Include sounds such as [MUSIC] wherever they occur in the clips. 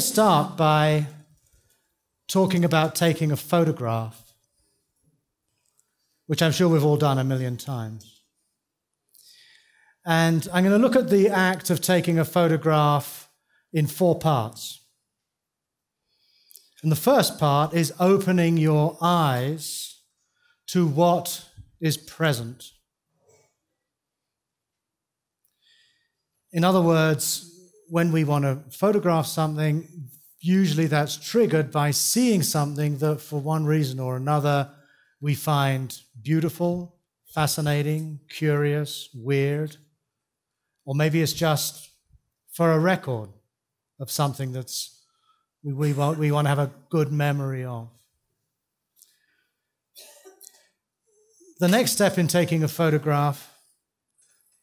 to start by talking about taking a photograph, which I'm sure we've all done a million times. And I'm going to look at the act of taking a photograph in four parts. And the first part is opening your eyes to what is present. In other words, when we want to photograph something, usually that's triggered by seeing something that, for one reason or another, we find beautiful, fascinating, curious, weird, or maybe it's just for a record of something that's we, we, want, we want to have a good memory of. The next step in taking a photograph,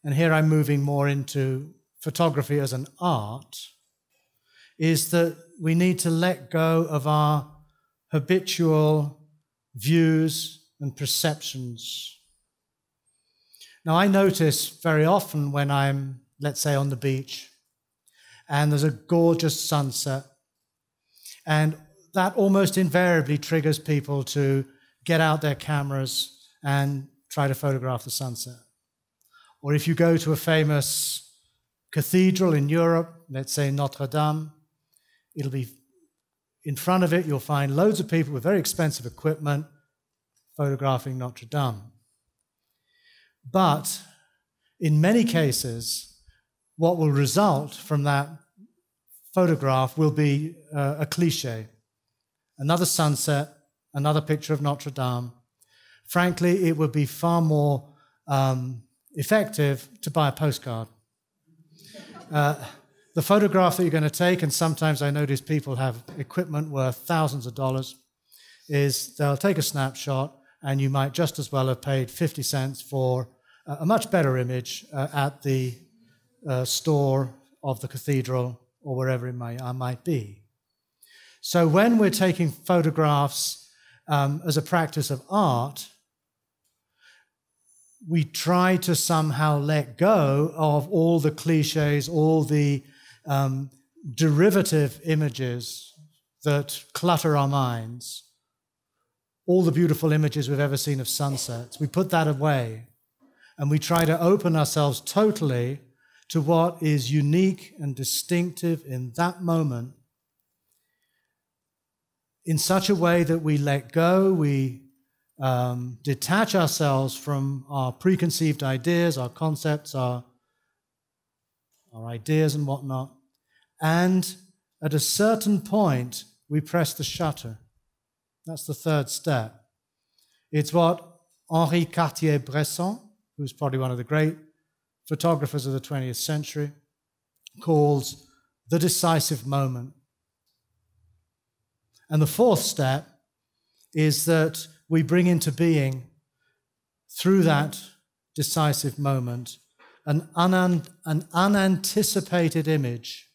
and here I'm moving more into photography as an art, is that we need to let go of our habitual views and perceptions. Now, I notice very often when I'm, let's say, on the beach and there's a gorgeous sunset, and that almost invariably triggers people to get out their cameras and try to photograph the sunset. Or if you go to a famous cathedral in Europe, let's say Notre Dame, It'll be in front of it, you'll find loads of people with very expensive equipment photographing Notre Dame. But in many cases, what will result from that photograph will be uh, a cliche. Another sunset, another picture of Notre Dame. Frankly, it would be far more um, effective to buy a postcard. Uh, the photograph that you're going to take, and sometimes I notice people have equipment worth thousands of dollars, is they'll take a snapshot and you might just as well have paid 50 cents for a much better image uh, at the uh, store of the cathedral or wherever it might, uh, might be. So when we're taking photographs um, as a practice of art, we try to somehow let go of all the cliches, all the um, derivative images that clutter our minds, all the beautiful images we've ever seen of sunsets, we put that away. And we try to open ourselves totally to what is unique and distinctive in that moment in such a way that we let go, we um, detach ourselves from our preconceived ideas, our concepts, our, our ideas, and whatnot, and at a certain point, we press the shutter. That's the third step. It's what Henri Cartier Bresson, who's probably one of the great photographers of the 20th century, calls the decisive moment. And the fourth step is that we bring into being, through that decisive moment, an, an unanticipated image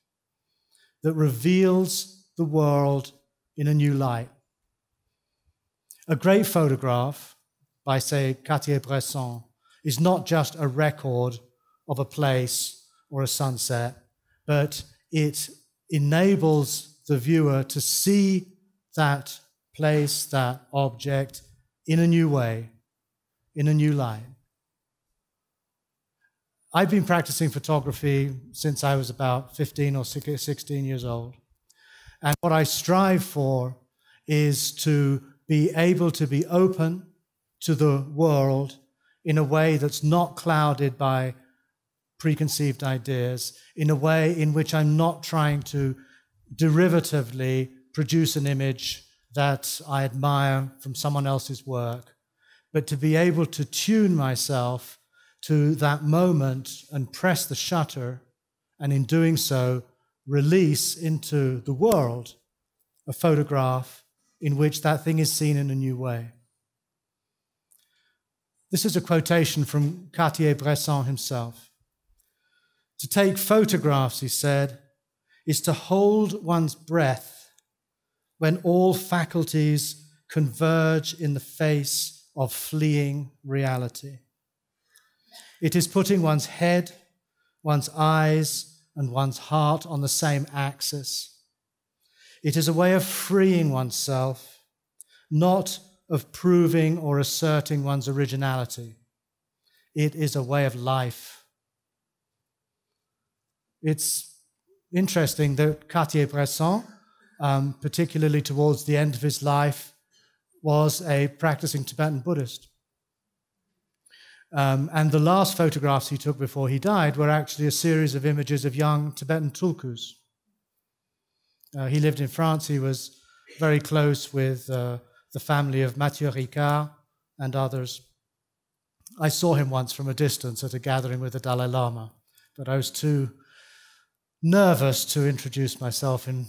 that reveals the world in a new light. A great photograph by, say, Cartier-Bresson is not just a record of a place or a sunset, but it enables the viewer to see that place, that object in a new way, in a new light. I've been practicing photography since I was about 15 or 16 years old. And what I strive for is to be able to be open to the world in a way that's not clouded by preconceived ideas, in a way in which I'm not trying to derivatively produce an image that I admire from someone else's work, but to be able to tune myself to that moment and press the shutter, and in doing so, release into the world a photograph in which that thing is seen in a new way. This is a quotation from Cartier Bresson himself. To take photographs, he said, is to hold one's breath when all faculties converge in the face of fleeing reality. It is putting one's head, one's eyes, and one's heart on the same axis. It is a way of freeing oneself, not of proving or asserting one's originality. It is a way of life. It's interesting that Cartier-Bresson, um, particularly towards the end of his life, was a practicing Tibetan Buddhist. Um, and the last photographs he took before he died were actually a series of images of young Tibetan tulkus. Uh, he lived in France. He was very close with uh, the family of Matthieu Ricard and others. I saw him once from a distance at a gathering with the Dalai Lama, but I was too nervous to introduce myself, and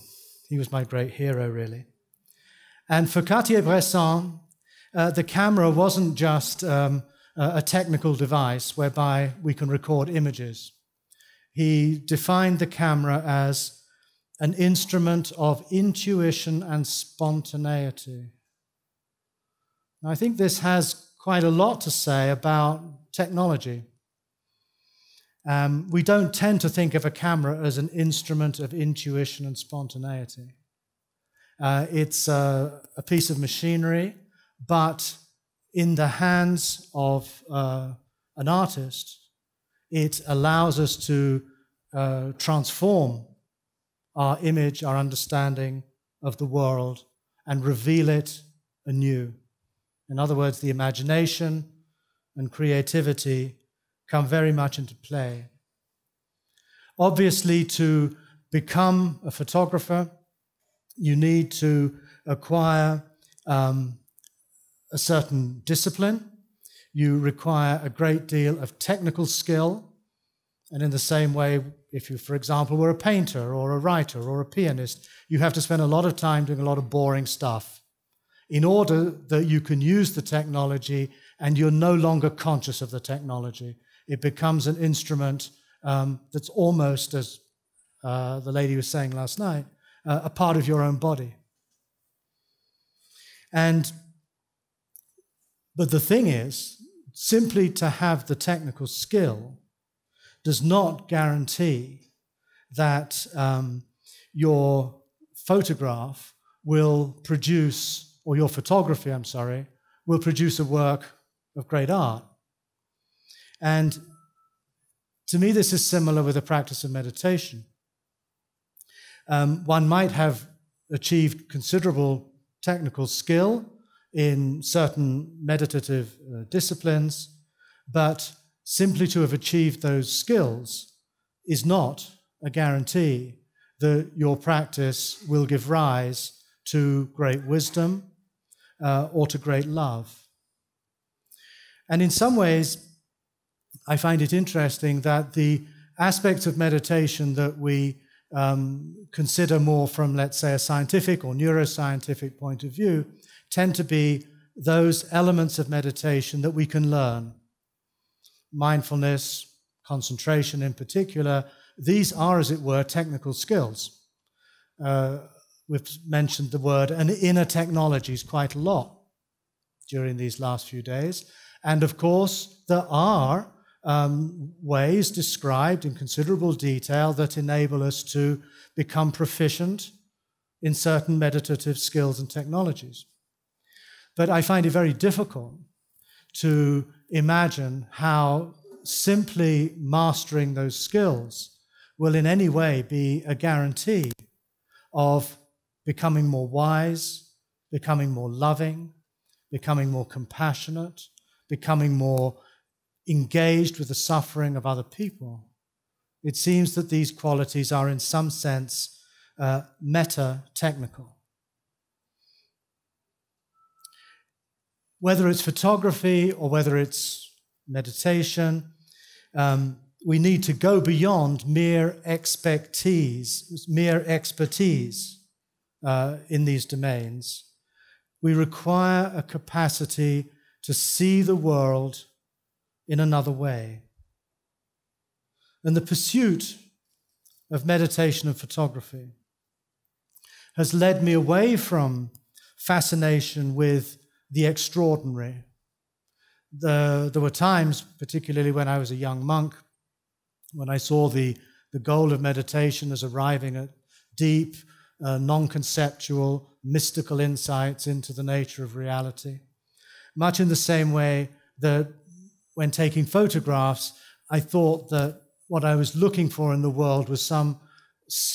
he was my great hero, really. And for Cartier Bresson, uh, the camera wasn't just um, a technical device whereby we can record images. He defined the camera as an instrument of intuition and spontaneity. I think this has quite a lot to say about technology. Um, we don't tend to think of a camera as an instrument of intuition and spontaneity. Uh, it's a, a, piece of machinery, but in the hands of uh, an artist, it allows us to uh, transform our image, our understanding of the world, and reveal it anew. In other words, the imagination and creativity come very much into play. Obviously, to become a photographer, you need to acquire um, a certain discipline. You require a great deal of technical skill. And in the same way, if you, for example, were a painter or a writer or a pianist, you have to spend a lot of time doing a lot of boring stuff in order that you can use the technology and you're no longer conscious of the technology. It becomes an instrument um, that's almost, as uh, the lady was saying last night, uh, a part of your own body. And but the thing is, simply to have the technical skill does not guarantee that um, your photograph will produce, or your photography, I'm sorry, will produce a work of great art. And to me, this is similar with the practice of meditation. Um, one might have achieved considerable technical skill in certain meditative uh, disciplines, but simply to have achieved those skills is not a guarantee that your practice will give rise to great wisdom uh, or to great love. And in some ways, I find it interesting that the aspects of meditation that we um, consider more from, let's say, a scientific or neuroscientific point of view tend to be those elements of meditation that we can learn. Mindfulness, concentration in particular, these are, as it were, technical skills. Uh, we've mentioned the word and inner technologies quite a lot during these last few days. And of course, there are um, ways described in considerable detail that enable us to become proficient in certain meditative skills and technologies. But I find it very difficult to imagine how simply mastering those skills will in any way be a guarantee of becoming more wise, becoming more loving, becoming more compassionate, becoming more engaged with the suffering of other people. It seems that these qualities are, in some sense, uh, meta technical. whether it's photography or whether it's meditation, um, we need to go beyond mere expertise, mere expertise uh, in these domains. We require a capacity to see the world in another way. And the pursuit of meditation and photography has led me away from fascination with the extraordinary. The, there were times, particularly when I was a young monk, when I saw the, the goal of meditation as arriving at deep, uh, non conceptual, mystical insights into the nature of reality. Much in the same way that when taking photographs, I thought that what I was looking for in the world was some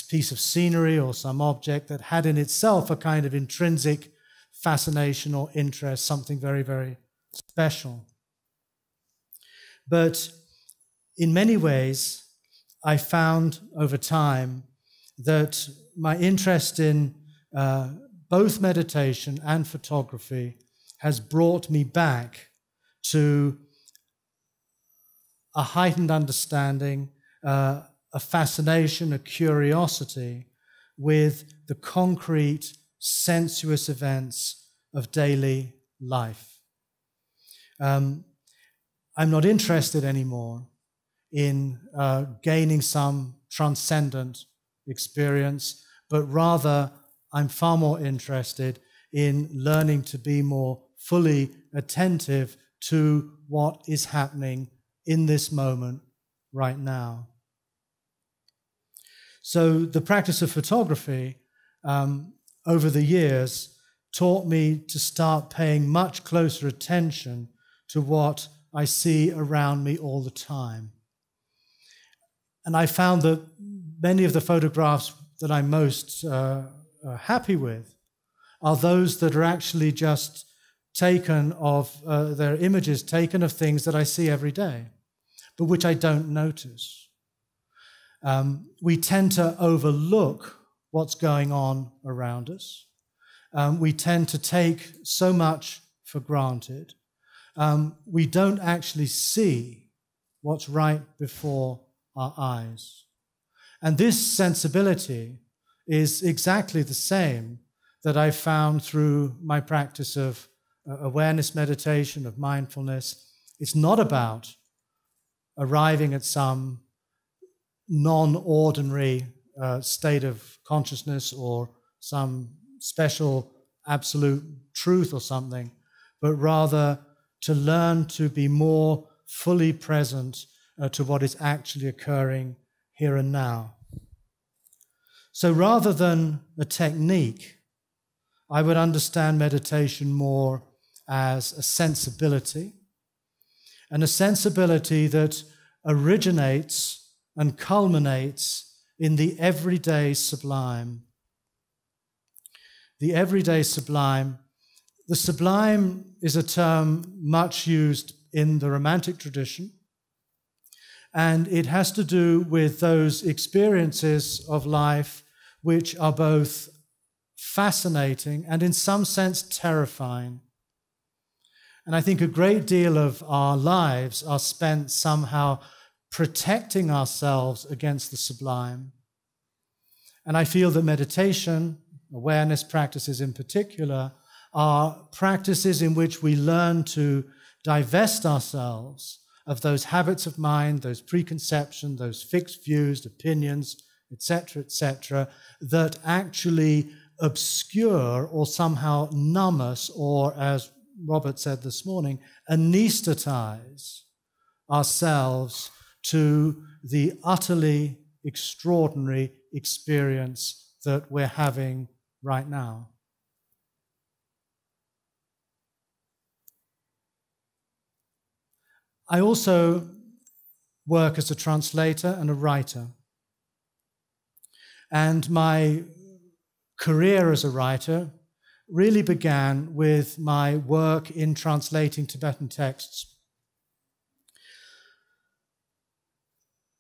piece of scenery or some object that had in itself a kind of intrinsic fascination or interest, something very, very special. But in many ways, I found over time that my interest in uh, both meditation and photography has brought me back to a heightened understanding, uh, a fascination, a curiosity with the concrete, sensuous events of daily life. Um, I'm not interested anymore in uh, gaining some transcendent experience, but rather I'm far more interested in learning to be more fully attentive to what is happening in this moment right now. So, the practice of photography um, over the years taught me to start paying much closer attention to what I see around me all the time. And I found that many of the photographs that I'm most uh, uh, happy with are those that are actually just taken of uh, their images taken of things that I see every day, but which I don't notice. Um, we tend to overlook what's going on around us. Um, we tend to take so much for granted. Um, we don't actually see what's right before our eyes. And this sensibility is exactly the same that I found through my practice of uh, awareness meditation, of mindfulness. It's not about arriving at some non ordinary uh, state of consciousness or some special absolute truth or something, but rather to learn to be more fully present uh, to what is actually occurring here and now. So rather than a technique, I would understand meditation more as a sensibility, and a sensibility that originates and culminates in the everyday sublime. The everyday sublime. The sublime is a term much used in the Romantic tradition, and it has to do with those experiences of life which are both fascinating and, in some sense, terrifying. And I think a great deal of our lives are spent somehow protecting ourselves against the sublime. And I feel that meditation, awareness practices in particular, are practices in which we learn to divest ourselves of those habits of mind, those preconceptions, those fixed views, opinions, etc., etc., that actually obscure or somehow numb us, or as Robert said this morning, anesthetize ourselves to the utterly extraordinary experience that we're having right now. I also work as a translator and a writer. And my career as a writer really began with my work in translating Tibetan texts.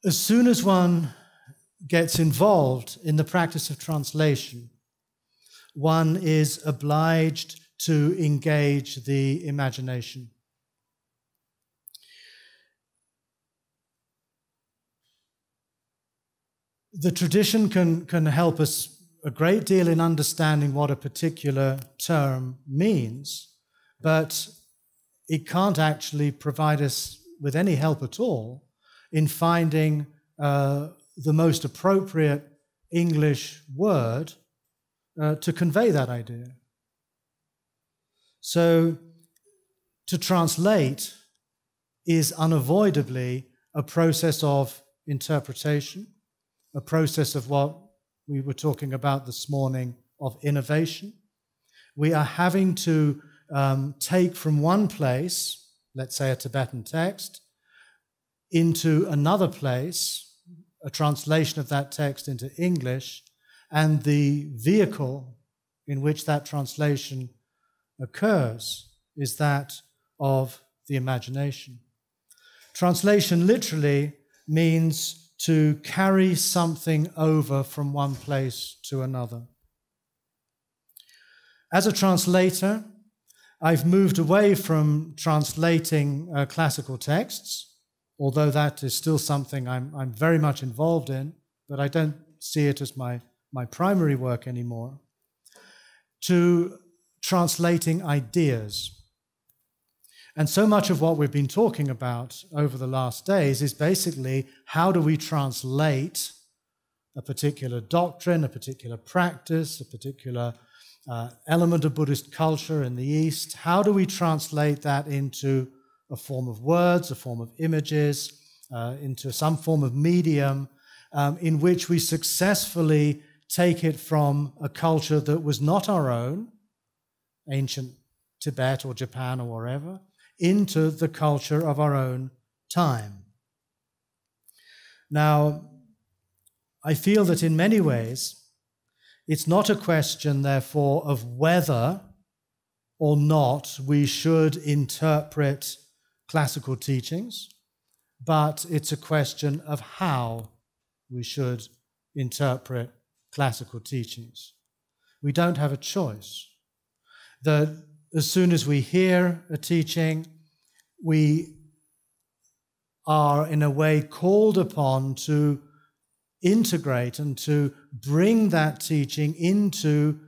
As soon as one gets involved in the practice of translation, one is obliged to engage the imagination. the tradition can, can help us a great deal in understanding what a particular term means, but it can't actually provide us with any help at all in finding uh, the most appropriate English word uh, to convey that idea. So, to translate is unavoidably a process of interpretation a process of what we were talking about this morning of innovation. We are having to um, take from one place, let's say a Tibetan text, into another place, a translation of that text into English, and the vehicle in which that translation occurs is that of the imagination. Translation literally means to carry something over from one place to another. As a translator, I've moved away from translating uh, classical texts, although that is still something I'm, I'm very much involved in, but I don't see it as my, my primary work anymore, to translating ideas. And so much of what we've been talking about over the last days is basically how do we translate a particular doctrine, a particular practice, a particular uh, element of Buddhist culture in the East. How do we translate that into a form of words, a form of images, uh, into some form of medium um, in which we successfully take it from a culture that was not our own, ancient Tibet or Japan or wherever, into the culture of our own time. Now, I feel that in many ways, it's not a question, therefore, of whether or not we should interpret classical teachings, but it's a question of how we should interpret classical teachings. We don't have a choice. That as soon as we hear a teaching, we are in a way called upon to integrate and to bring that teaching into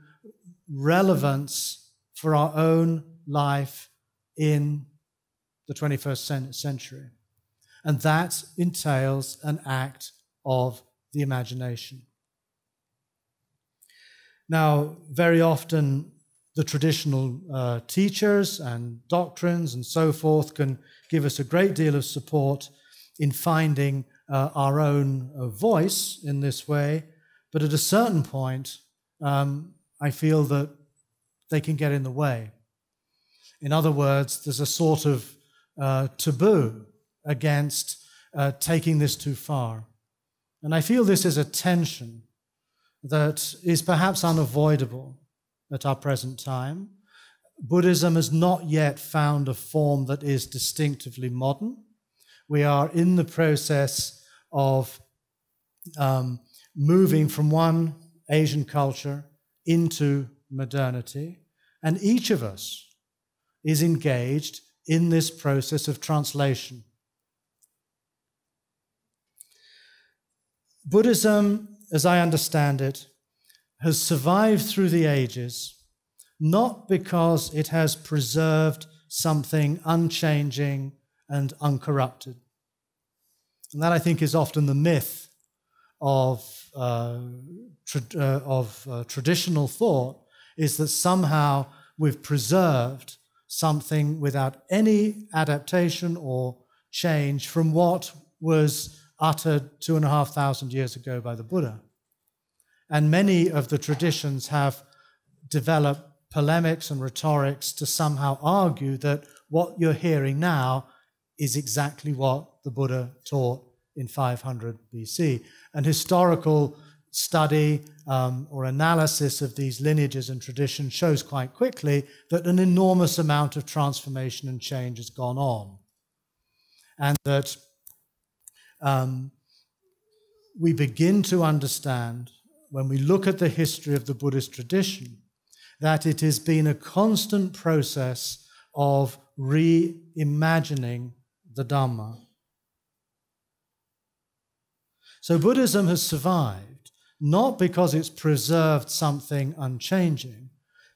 relevance for our own life in the 21st century. And that entails an act of the imagination. Now, very often, the traditional uh, teachers and doctrines and so forth can give us a great deal of support in finding uh, our own uh, voice in this way, but at a certain point, um, I feel that they can get in the way. In other words, there's a sort of uh, taboo against uh, taking this too far. And I feel this is a tension that is perhaps unavoidable at our present time. Buddhism has not yet found a form that is distinctively modern. We are in the process of um, moving from one Asian culture into modernity. And each of us is engaged in this process of translation. Buddhism, as I understand it, has survived through the ages not because it has preserved something unchanging and uncorrupted. And that, I think, is often the myth of, uh, uh, of uh, traditional thought is that somehow we've preserved something without any adaptation or change from what was uttered two and a half thousand years ago by the Buddha. And many of the traditions have developed polemics and rhetorics to somehow argue that what you're hearing now is exactly what the Buddha taught in 500 BC. And historical study um, or analysis of these lineages and traditions shows quite quickly that an enormous amount of transformation and change has gone on. And that um, we begin to understand when we look at the history of the Buddhist tradition that it has been a constant process of reimagining the Dhamma. So Buddhism has survived not because it's preserved something unchanging,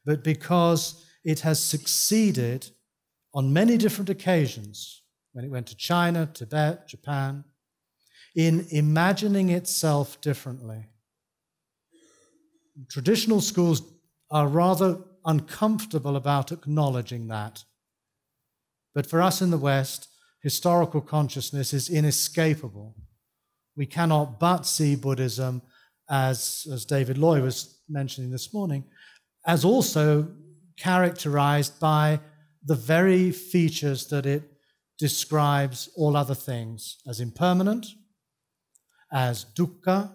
but because it has succeeded on many different occasions, when it went to China, Tibet, Japan, in imagining itself differently. Traditional schools are rather uncomfortable about acknowledging that. But for us in the West, historical consciousness is inescapable. We cannot but see Buddhism as, as David Loy was mentioning this morning, as also characterized by the very features that it describes all other things as impermanent, as dukkha.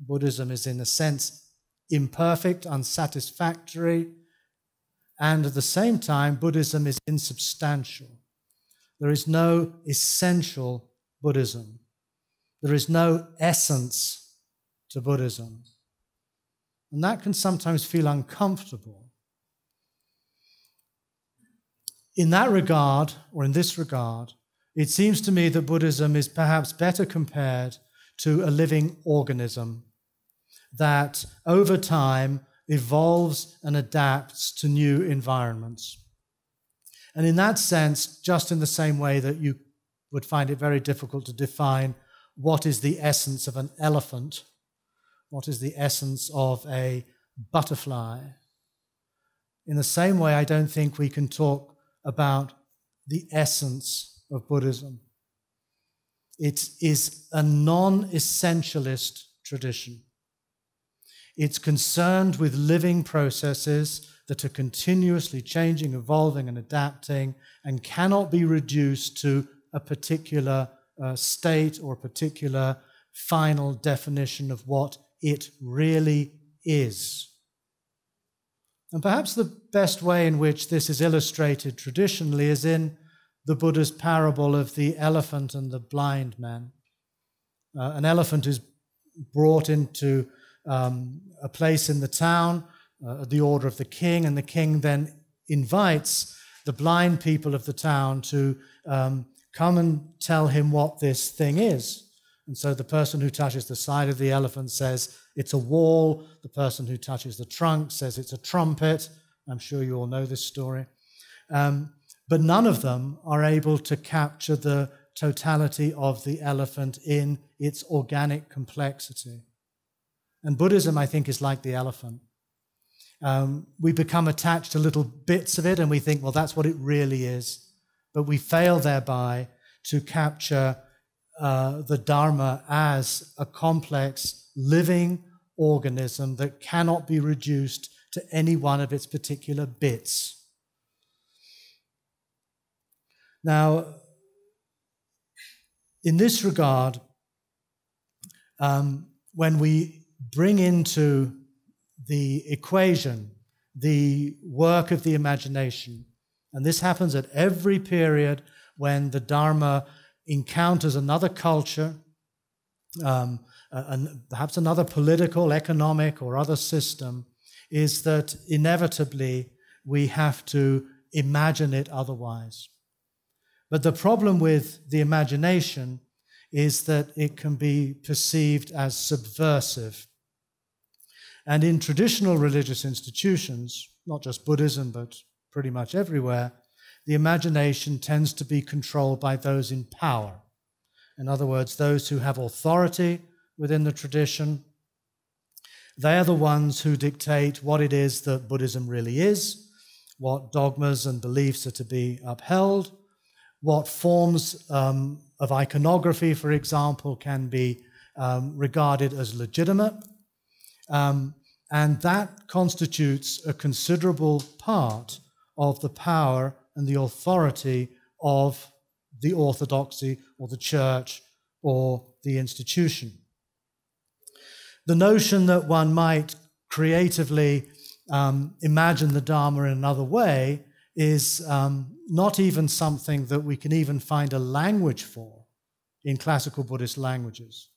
Buddhism is, in a sense, imperfect, unsatisfactory, and at the same time, Buddhism is insubstantial. There is no essential Buddhism. There is no essence to Buddhism. And that can sometimes feel uncomfortable. In that regard, or in this regard, it seems to me that Buddhism is perhaps better compared to a living organism that over time evolves and adapts to new environments. And in that sense, just in the same way that you would find it very difficult to define what is the essence of an elephant, what is the essence of a butterfly, in the same way, I don't think we can talk about the essence of Buddhism. It is a non essentialist tradition. It's concerned with living processes that are continuously changing, evolving, and adapting, and cannot be reduced to a particular uh, state or a particular final definition of what it really is. And perhaps the best way in which this is illustrated traditionally is in the Buddha's parable of the elephant and the blind man. Uh, an elephant is brought into um, a place in the town uh, at the order of the king, and the king then invites the blind people of the town to um, come and tell him what this thing is. And so the person who touches the side of the elephant says it's a wall. The person who touches the trunk says it's a trumpet. I'm sure you all know this story. Um, but none of them are able to capture the totality of the elephant in its organic complexity. And Buddhism, I think, is like the elephant. Um, we become attached to little bits of it and we think, well, that's what it really is. But we fail thereby to capture uh, the Dharma as a complex, living organism that cannot be reduced to any one of its particular bits. Now, in this regard, um, when we bring into the equation the work of the imagination. And this happens at every period when the Dharma encounters another culture, um, and perhaps another political, economic, or other system, is that inevitably we have to imagine it otherwise. But the problem with the imagination is that it can be perceived as subversive. And in traditional religious institutions, not just Buddhism, but pretty much everywhere, the imagination tends to be controlled by those in power. In other words, those who have authority within the tradition. They are the ones who dictate what it is that Buddhism really is, what dogmas and beliefs are to be upheld, what forms um, of iconography, for example, can be um, regarded as legitimate. Um, and that constitutes a considerable part of the power and the authority of the orthodoxy or the church or the institution. The notion that one might creatively um, imagine the Dharma in another way is um, not even something that we can even find a language for in classical Buddhist languages.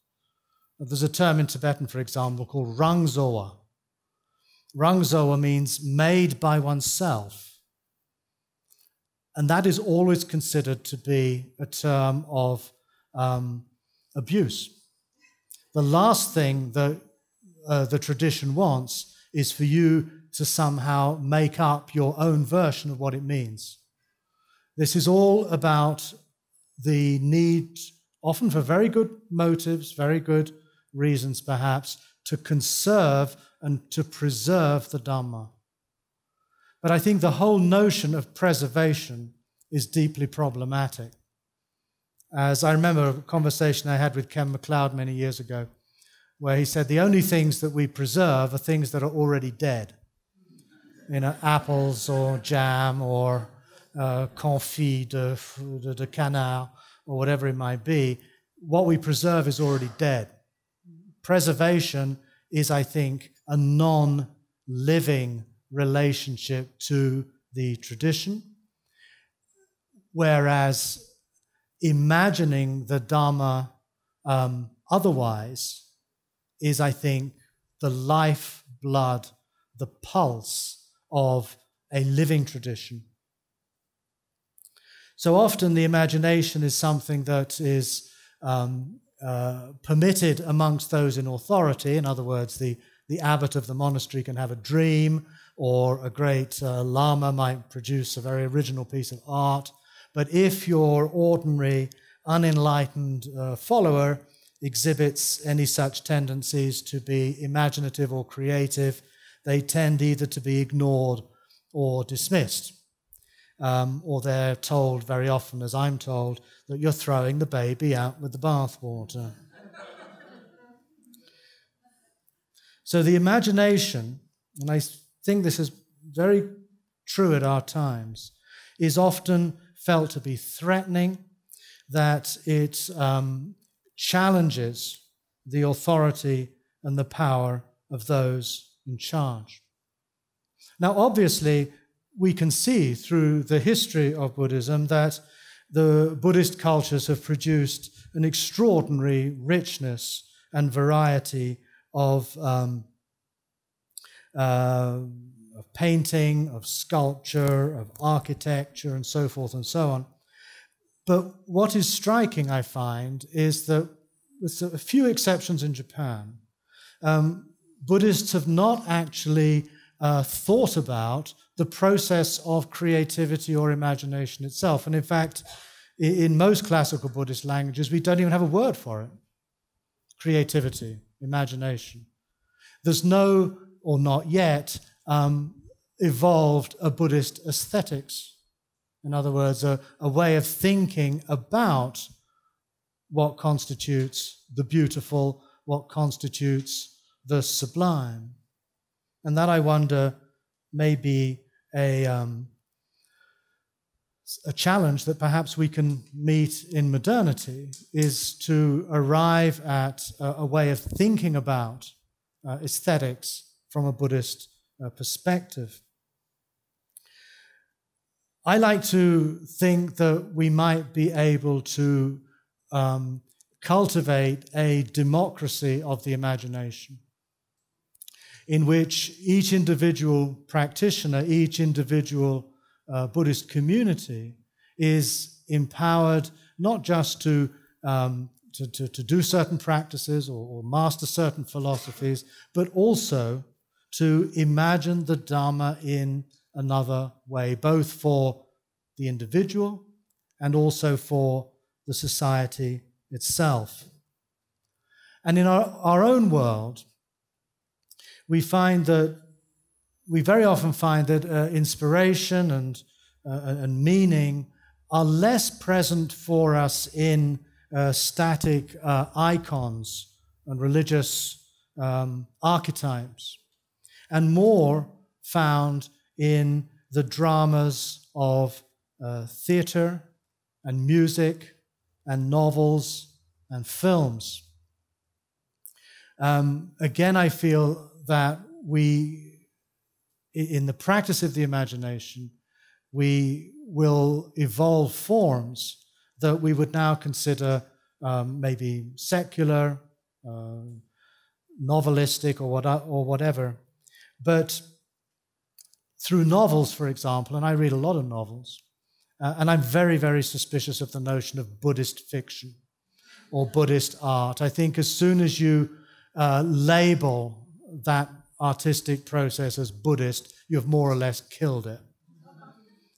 There's a term in Tibetan, for example, called rangzoa, Rangzoa means made by oneself. And that is always considered to be a term of um, abuse. The last thing that uh, the tradition wants is for you to somehow make up your own version of what it means. This is all about the need, often for very good motives, very good reasons perhaps, to conserve and to preserve the Dhamma. But I think the whole notion of preservation is deeply problematic. As I remember a conversation I had with Ken McLeod many years ago, where he said the only things that we preserve are things that are already dead. You know, apples or jam or uh, confit de, de, de canard or whatever it might be. What we preserve is already dead. Preservation is, I think, a non living relationship to the tradition, whereas imagining the Dharma um, otherwise is, I think, the life blood, the pulse of a living tradition. So often the imagination is something that is um, uh, permitted amongst those in authority. In other words, the, the abbot of the monastery can have a dream, or a great uh, lama might produce a very original piece of art. But if your ordinary, unenlightened uh, follower exhibits any such tendencies to be imaginative or creative, they tend either to be ignored or dismissed. Um, or they're told very often, as I'm told, that you're throwing the baby out with the bathwater. So the imagination, and I think this is very true at our times, is often felt to be threatening, that it um, challenges the authority and the power of those in charge. Now, obviously, we can see through the history of Buddhism that the Buddhist cultures have produced an extraordinary richness and variety of, um, uh, of painting, of sculpture, of architecture, and so forth and so on. But what is striking, I find, is that with a few exceptions in Japan, um, Buddhists have not actually uh, thought about the process of creativity or imagination itself. And in fact, in most classical Buddhist languages, we don't even have a word for it creativity, imagination. There's no, or not yet, um, evolved a Buddhist aesthetics. In other words, a, a way of thinking about what constitutes the beautiful, what constitutes the sublime. And that, I wonder, may be a, um, a challenge that perhaps we can meet in modernity is to arrive at a, a way of thinking about uh, aesthetics from a Buddhist uh, perspective. I like to think that we might be able to um, cultivate a democracy of the imagination in which each individual practitioner, each individual uh, Buddhist community is empowered not just to, um, to, to, to, do certain practices or, or master certain philosophies, but also to imagine the Dharma in another way, both for the individual and also for the society itself. And in our, our own world, we find that we very often find that uh, inspiration and, uh, and meaning are less present for us in uh, static uh, icons and religious um, archetypes, and more found in the dramas of uh, theatre and music and novels and films. Um, again, I feel that we, in the practice of the imagination, we will evolve forms that we would now consider um, maybe secular, uh, novelistic, or, what, or whatever. But through novels, for example, and I read a lot of novels, uh, and I'm very, very suspicious of the notion of Buddhist fiction or Buddhist art. I think as soon as you uh, label that artistic process as Buddhist, you've more or less killed it.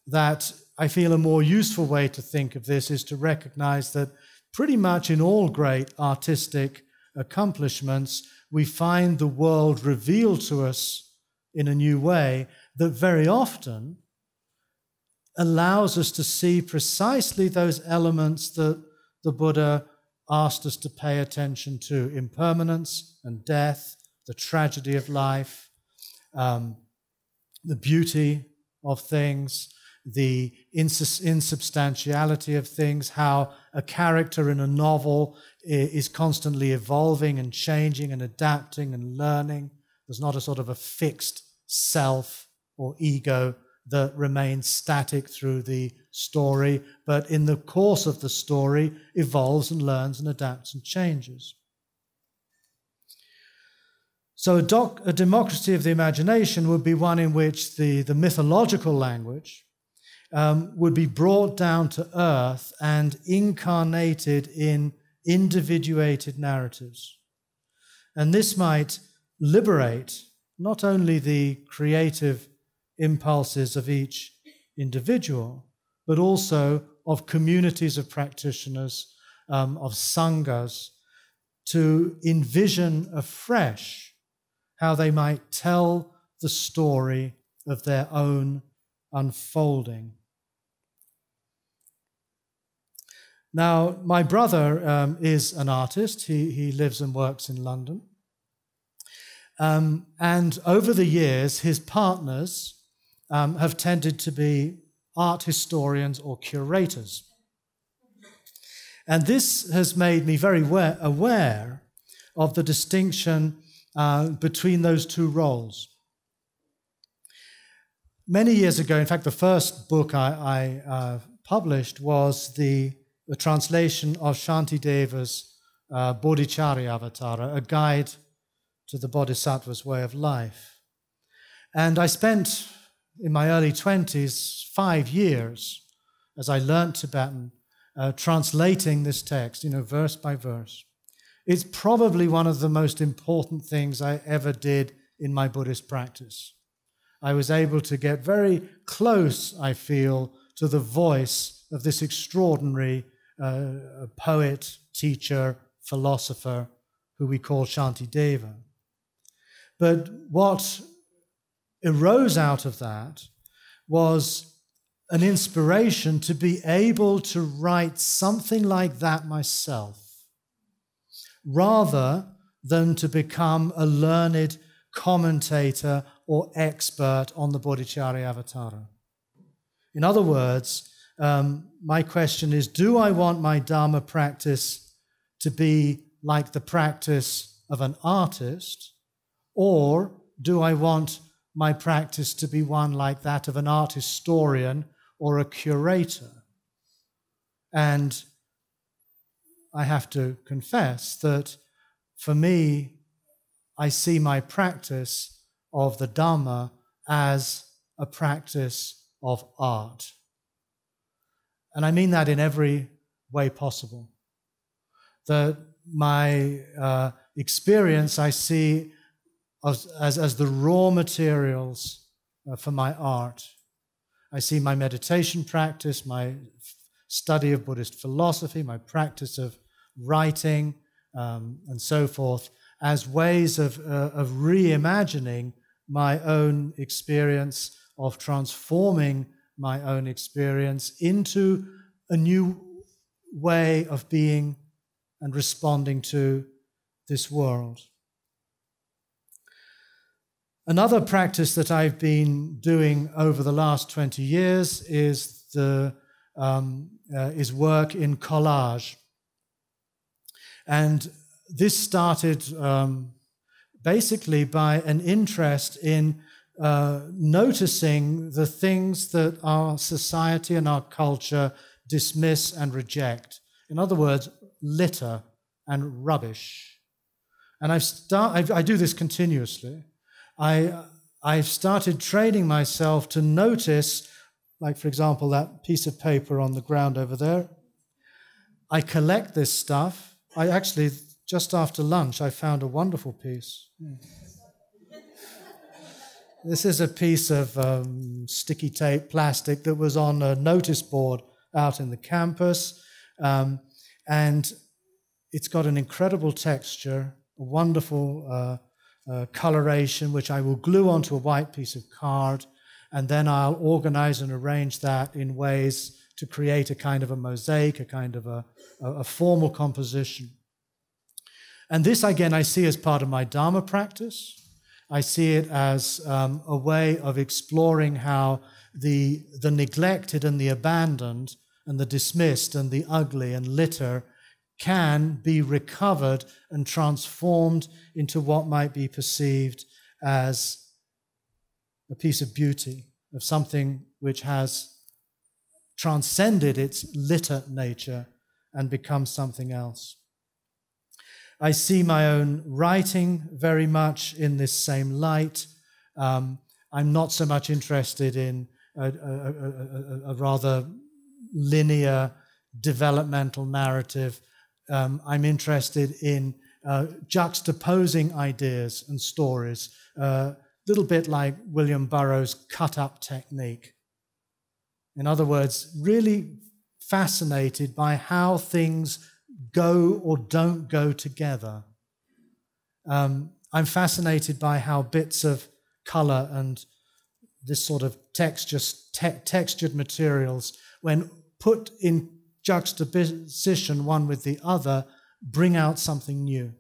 That I feel a more useful way to think of this is to recognize that pretty much in all great artistic accomplishments, we find the world revealed to us in a new way that very often allows us to see precisely those elements that the Buddha asked us to pay attention to impermanence and death, the tragedy of life, um, the beauty of things, the insubstantiality of things, how a character in a novel is constantly evolving and changing and adapting and learning. There's not a sort of a fixed self or ego that remains static through the story, but in the course of the story evolves and learns and adapts and changes. So, a, doc, a, democracy of the imagination would be one in which the, the mythological language um, would be brought down to earth and incarnated in individuated narratives. And this might liberate not only the creative impulses of each individual, but also of communities of practitioners, um, of sanghas, to envision afresh how they might tell the story of their own unfolding. Now, my brother um, is an artist. He, he lives and works in London. Um, and over the years, his partners um, have tended to be art historians or curators. And this has made me very aware of the distinction uh, between those two roles. Many years ago, in fact, the first book I, I uh, published was the the translation of Shantideva's uh, Bodhicharya Avatara, a guide to the Bodhisattva's way of life. And I spent in my early 20s five years as I learned Tibetan, uh, translating this text, you know, verse by verse. It's probably one of the most important things I ever did in my Buddhist practice. I was able to get very close, I feel, to the voice of this extraordinary uh, a poet, teacher, philosopher who we call Shantideva. But what arose out of that was an inspiration to be able to write something like that myself, rather than to become a learned commentator or expert on the Bodhicharya Avatara. In other words, um, my question is Do I want my Dharma practice to be like the practice of an artist, or do I want my practice to be one like that of an art historian or a curator? And I have to confess that for me, I see my practice of the Dhamma as a practice of art. And I mean that in every way possible. That my uh, experience I see as, as, as the raw materials uh, for my art. I see my meditation practice, my study of Buddhist philosophy, my practice of writing, um, and so forth, as ways of, uh, of reimagining my own experience, of transforming my own experience into a new way of being and responding to this world. Another practice that I've been doing over the last 20 years is, the, um, uh, is work in collage. And this started um, basically by an interest in uh, noticing the things that our society and our culture dismiss and reject. In other words, litter and rubbish. And I've start, I've, i do this continuously. I, I've started training myself to notice, like, for example, that piece of paper on the ground over there. I collect this stuff. I actually, just after lunch, I found a wonderful piece. This is a piece of um, sticky tape plastic that was on a notice board out in the campus. Um, and it's got an incredible texture, a wonderful uh, uh, coloration, which I will glue onto a white piece of card. And then I'll organize and arrange that in ways to create a kind of a mosaic, a kind of a, a formal composition. And this, again, I see as part of my Dharma practice. I see it as um, a way of exploring how the, the neglected and the abandoned and the dismissed and the ugly and litter can be recovered and transformed into what might be perceived as a piece of beauty, of something which has transcended its litter nature and become something else. I see my own writing very much in this same light. Um, I'm not so much interested in a, a, a, a rather linear developmental narrative. Um, I'm interested in uh, juxtaposing ideas and stories, a uh, little bit like William Burroughs' cut up technique. In other words, really fascinated by how things go or don't go together. Um, I'm fascinated by how bits of color and this sort of texture, te- textured materials, when put in juxtaposition one with the other, bring out something new.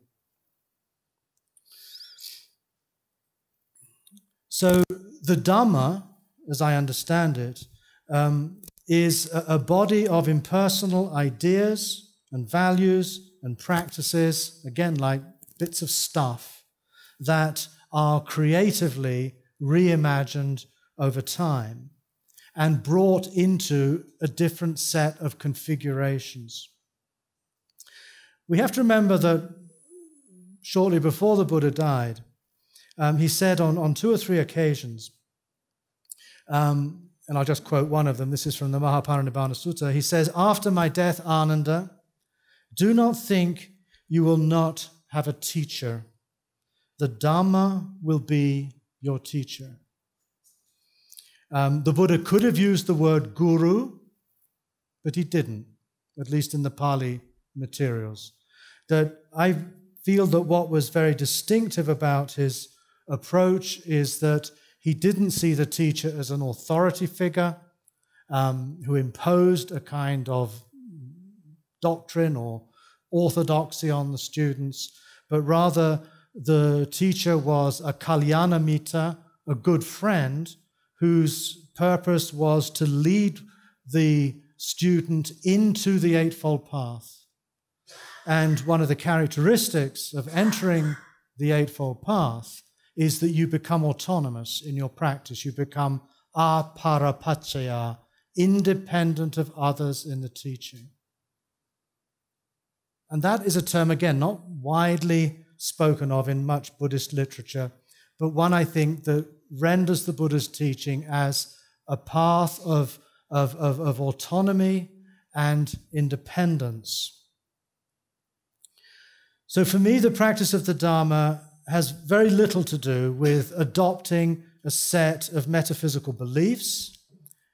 So the Dhamma, as I understand it, um, is a, a body of impersonal ideas and values and practices, again, like bits of stuff, that are creatively reimagined over time and brought into a different set of configurations. We have to remember that shortly before the Buddha died, um, he said on, on two or three occasions, um, and I'll just quote one of them. This is from the Mahaparinibbana Sutta. He says, After my death, Ananda, do not think you will not have a teacher. The Dhamma will be your teacher. Um, the Buddha could have used the word guru, but he didn't, at least in the Pali materials. That I feel that what was very distinctive about his approach is that he didn't see the teacher as an authority figure um, who imposed a kind of doctrine or orthodoxy on the students, but rather the teacher was a kalyanamitta, a good friend whose purpose was to lead the student into the Eightfold Path. And one of the characteristics of entering the Eightfold Path is that you become autonomous in your practice. You become aparapacchaya, independent of others in the teaching. And that is a term, again, not widely spoken of in much Buddhist literature, but one I think that renders the Buddha's teaching as a path of, of, of, of autonomy and independence. So, for me, the practice of the Dharma has very little to do with adopting a set of metaphysical beliefs,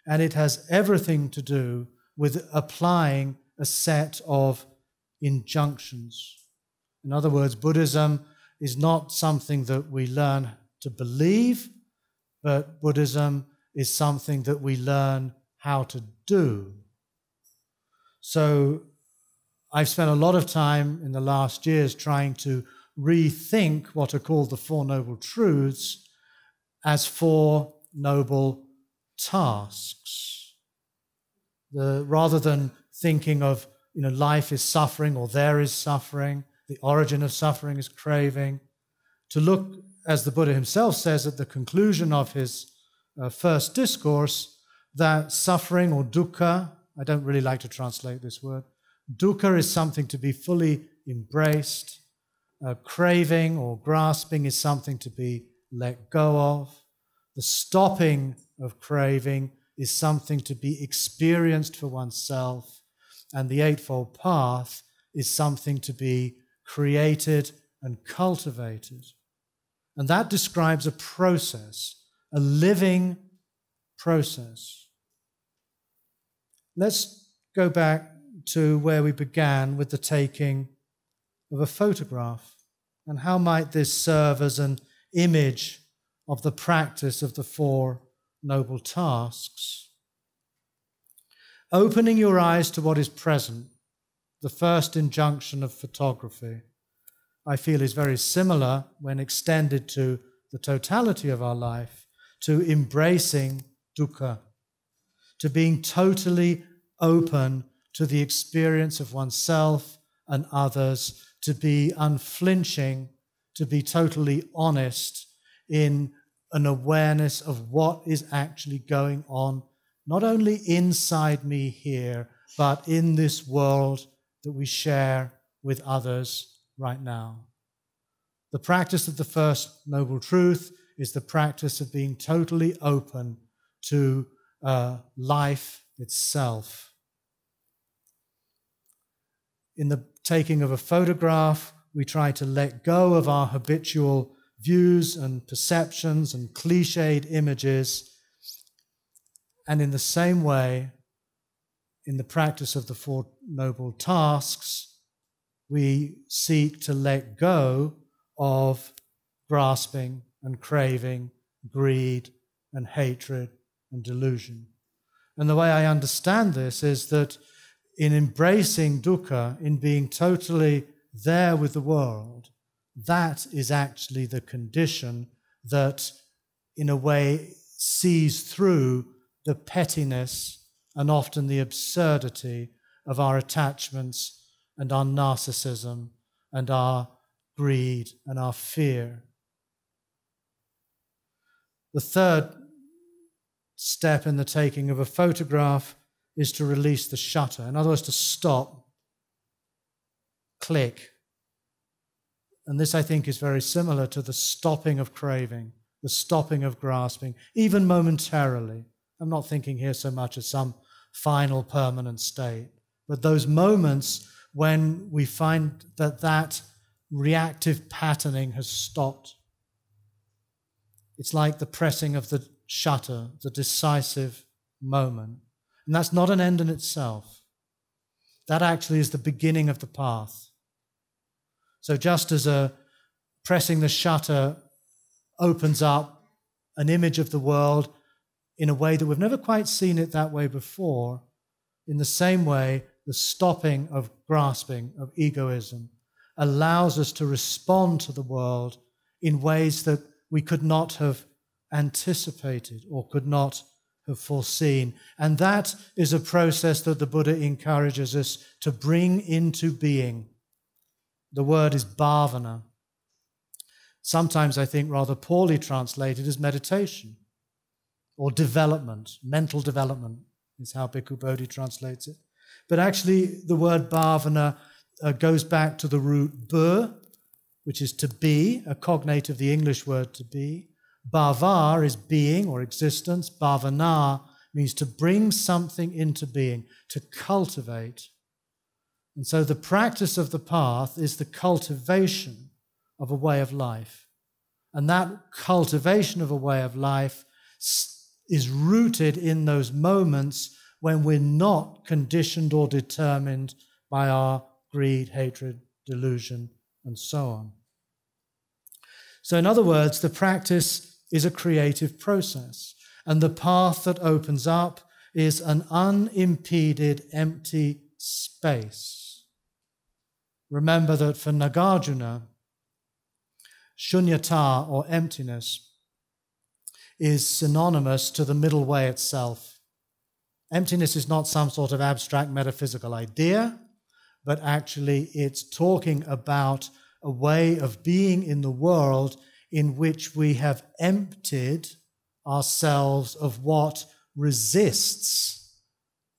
and it has everything to do with applying a set of injunctions. In other words, Buddhism is not something that we learn to believe, but Buddhism is something that we learn how to do. So I've spent a lot of time in the last years trying to rethink what are called the Four Noble Truths as four noble tasks. The, rather than thinking of, you know, life is suffering or there is suffering, the origin of suffering is craving, to look as the Buddha himself says at the conclusion of his uh, first discourse, that suffering or dukkha, I don't really like to translate this word, dukkha is something to be fully embraced, uh, craving or grasping is something to be let go of, the stopping of craving is something to be experienced for oneself, and the Eightfold Path is something to be created and cultivated. And that describes a process, a living process. Let's go back to where we began with the taking of a photograph. And how might this serve as an image of the practice of the Four Noble Tasks? Opening your eyes to what is present, the first injunction of photography, I feel is very similar when extended to the totality of our life to embracing dukkha, to being totally open to the experience of oneself and others, to be unflinching, to be totally honest in an awareness of what is actually going on, not only inside me here, but in this world that we share with others right now. The practice of the first noble truth is the practice of being totally open to uh, life itself. In the taking of a photograph, we try to let go of our habitual views and perceptions and cliched images. And in the same way, in the practice of the Four Noble Tasks, we seek to let go of grasping and craving, greed and hatred and delusion. And the way I understand this is that in embracing dukkha, in being totally there with the world, that is actually the condition that, in a way, sees through the pettiness and often the absurdity of our attachments and our narcissism and our greed and our fear. The third step in the taking of a photograph is to release the shutter. In other words, to stop, click. And this, I think, is very similar to the stopping of craving, the stopping of grasping, even momentarily. I'm not thinking here so much as some final permanent state, but those moments when we find that that reactive patterning has stopped it's like the pressing of the shutter, the decisive moment. And that's not an end in itself. That actually is the beginning of the path. So just as a pressing the shutter opens up an image of the world in a way that we've never quite seen it that way before, in the same way, the stopping of grasping, of egoism, allows us to respond to the world in ways that we could not have anticipated or could not have foreseen. And that is a process that the Buddha encourages us to bring into being. The word is bhavana. Sometimes I think rather poorly translated as meditation or development, mental development is how Bhikkhu Bodhi translates it. But actually, the word bhavana uh, goes back to the root bur, which is to be, a cognate of the English word to be. Bhava is being or existence. Bhavana means to bring something into being, to cultivate. And so the practice of the path is the cultivation of a way of life. And that cultivation of a way of life is rooted in those moments when we're not conditioned or determined by our greed, hatred, delusion, and so on. So, in other words, the practice is a creative process, and the path that opens up is an unimpeded, empty space. Remember that for Nagarjuna, shunyata or emptiness is synonymous to the middle way itself. Emptiness is not some sort of abstract metaphysical idea, but actually it's talking about a way of being in the world in which we have emptied ourselves of what resists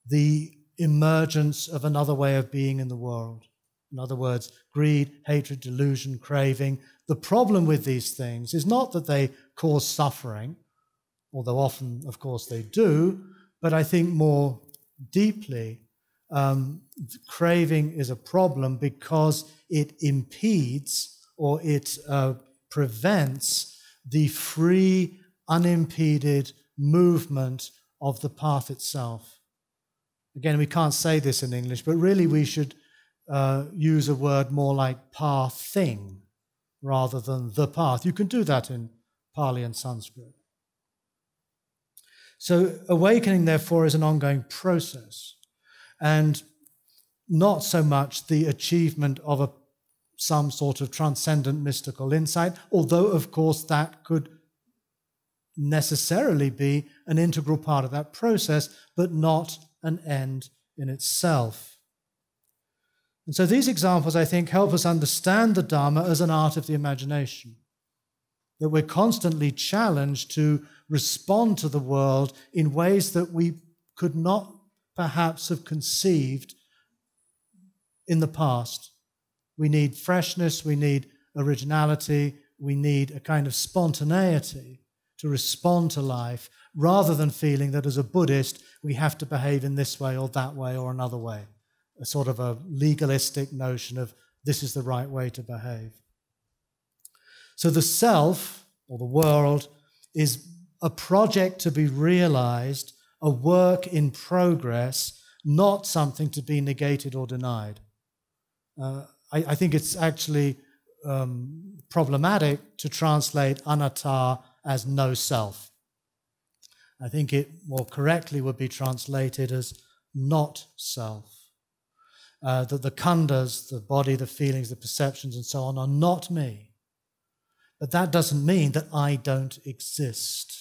the emergence of another way of being in the world. In other words, greed, hatred, delusion, craving. The problem with these things is not that they cause suffering, although often, of course, they do, but I think more deeply, um, craving is a problem because it impedes or it uh, prevents the free, unimpeded movement of the path itself. Again, we can't say this in English, but really we should uh, use a word more like path thing rather than the path. You can do that in Pali and Sanskrit. So, awakening, therefore, is an ongoing process. And not so much the achievement of a, some sort of transcendent mystical insight, although, of course, that could necessarily be an integral part of that process, but not an end in itself. And so these examples, I think, help us understand the Dharma as an art of the imagination. That we're constantly challenged to respond to the world in ways that we could not perhaps have conceived in the past. We need freshness, we need originality, we need a kind of spontaneity to respond to life rather than feeling that as a Buddhist we have to behave in this way or that way or another way. A sort of a legalistic notion of this is the right way to behave. So the self or the world is a project to be realized, a work in progress, not something to be negated or denied. Uh, I, I, think it's actually um, problematic to translate anatta as no self. I think it more correctly would be translated as not self. Uh, that the khandhas, the body, the feelings, the perceptions, and so on, are not me. But that doesn't mean that I don't exist.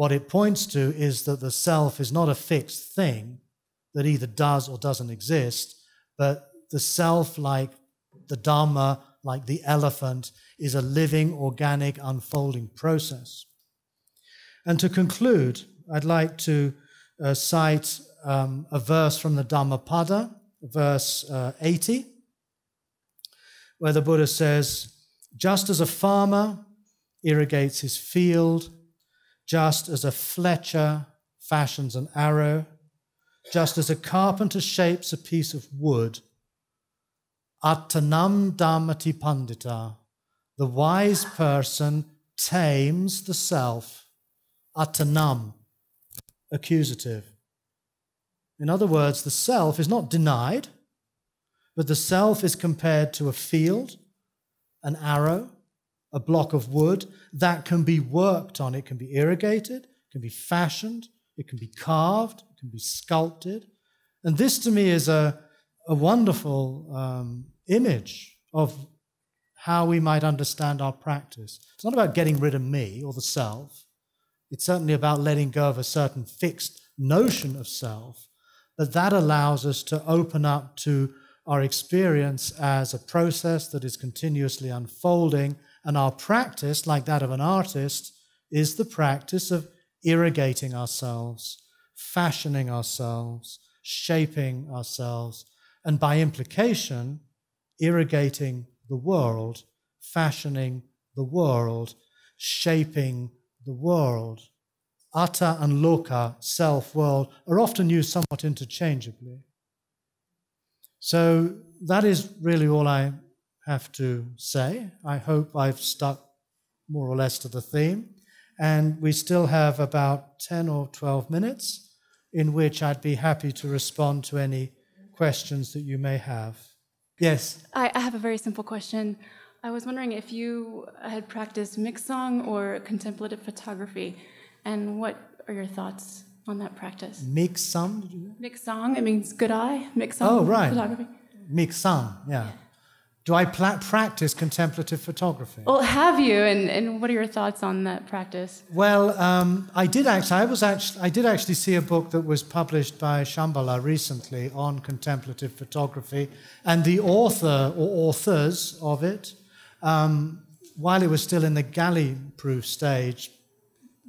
What it points to is that the self is not a fixed thing that either does or doesn't exist, but the self, like the Dharma, like the elephant, is a living, organic, unfolding process. And to conclude, I'd like to uh, cite um, a verse from the Dhammapada, verse uh, 80, where the Buddha says, Just as a farmer irrigates his field, just as a fletcher fashions an arrow, just as a carpenter shapes a piece of wood, Attanam Dhammati Pandita, the wise person tames the self. Attanam, accusative. In other words, the self is not denied, but the self is compared to a field, an arrow, a block of wood that can be worked on. It can be irrigated, it can be fashioned, it can be carved, it can be sculpted. And this to me is a, a wonderful um, image of how we might understand our practice. It's not about getting rid of me or the self. It's certainly about letting go of a certain fixed notion of self, but that allows us to open up to our experience as a process that is continuously unfolding. And our practice, like that of an artist, is the practice of irrigating ourselves, fashioning ourselves, shaping ourselves, and by implication, irrigating the world, fashioning the world, shaping the world. Atta and loka, self, world, are often used somewhat interchangeably. So that is really all I have to say. I hope I've stuck more or less to the theme. And we still have about 10 or 12 minutes in which I'd be happy to respond to any questions that you may have. Yes. I, I have a very simple question. I was wondering if you had practiced miksang or contemplative photography, and what are your thoughts on that practice? Miksang? Mixed song. It means good eye. Miksang. Oh, right. Photography. Miksang. Yeah. Do I practice contemplative photography? Well, have you, and, and what are your thoughts on that practice? Well, um, I did actually. I was actually. I did actually see a book that was published by Shambhala recently on contemplative photography, and the author or authors of it, um, while it was still in the galley-proof stage,